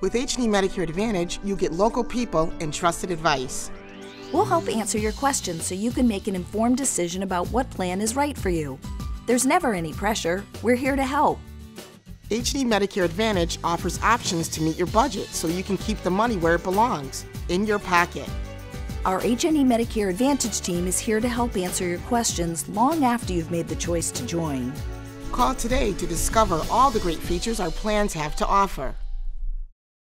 With HNE Medicare Advantage, you get local people and trusted advice. We'll help answer your questions so you can make an informed decision about what plan is right for you. There's never any pressure. We're here to help. HNE Medicare Advantage offers options to meet your budget so you can keep the money where it belongs, in your pocket. Our HNE Medicare Advantage team is here to help answer your questions long after you've made the choice to join. Call today to discover all the great features our plans have to offer.